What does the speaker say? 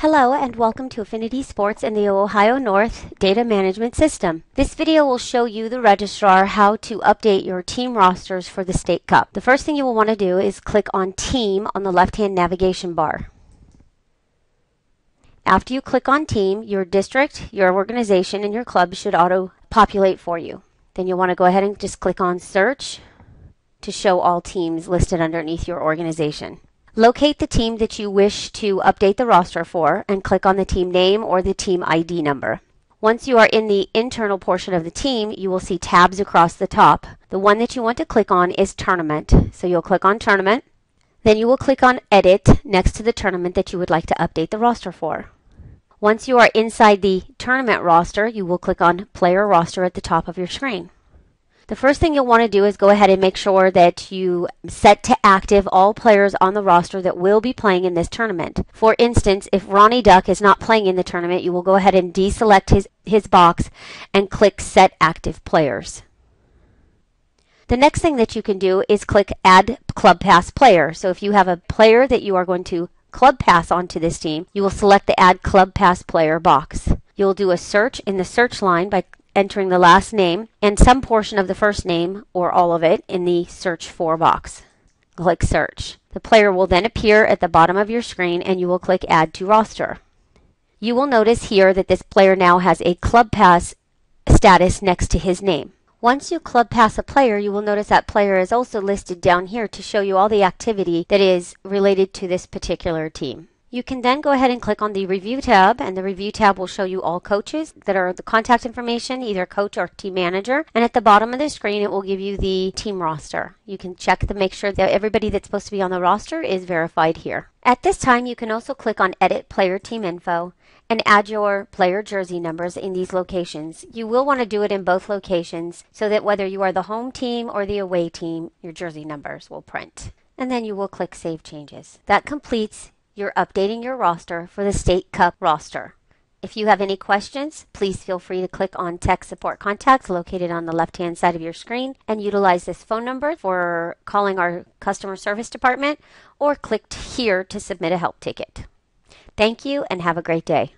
Hello and welcome to Affinity Sports and the Ohio North Data Management System. This video will show you, the registrar, how to update your team rosters for the State Cup. The first thing you will want to do is click on Team on the left-hand navigation bar. After you click on Team, your district, your organization, and your club should auto-populate for you. Then you'll want to go ahead and just click on Search to show all teams listed underneath your organization. Locate the team that you wish to update the roster for and click on the team name or the team ID number. Once you are in the internal portion of the team, you will see tabs across the top. The one that you want to click on is Tournament. So you'll click on Tournament. Then you will click on Edit next to the tournament that you would like to update the roster for. Once you are inside the tournament roster, you will click on Player Roster at the top of your screen. The first thing you'll want to do is go ahead and make sure that you set to active all players on the roster that will be playing in this tournament. For instance, if Ronnie Duck is not playing in the tournament, you will go ahead and deselect his, his box and click Set Active Players. The next thing that you can do is click Add Club Pass Player. So if you have a player that you are going to Club Pass onto this team, you will select the Add Club Pass Player box. You'll do a search in the search line by entering the last name and some portion of the first name or all of it in the search for box. Click search. The player will then appear at the bottom of your screen and you will click add to roster. You will notice here that this player now has a club pass status next to his name. Once you club pass a player, you will notice that player is also listed down here to show you all the activity that is related to this particular team. You can then go ahead and click on the review tab and the review tab will show you all coaches that are the contact information, either coach or team manager. And at the bottom of the screen, it will give you the team roster. You can check to make sure that everybody that's supposed to be on the roster is verified here. At this time, you can also click on edit player team info and add your player jersey numbers in these locations. You will want to do it in both locations so that whether you are the home team or the away team, your jersey numbers will print. And then you will click Save Changes. That completes you're updating your roster for the State Cup roster. If you have any questions, please feel free to click on Tech Support Contacts located on the left hand side of your screen and utilize this phone number for calling our customer service department or click here to submit a help ticket. Thank you and have a great day.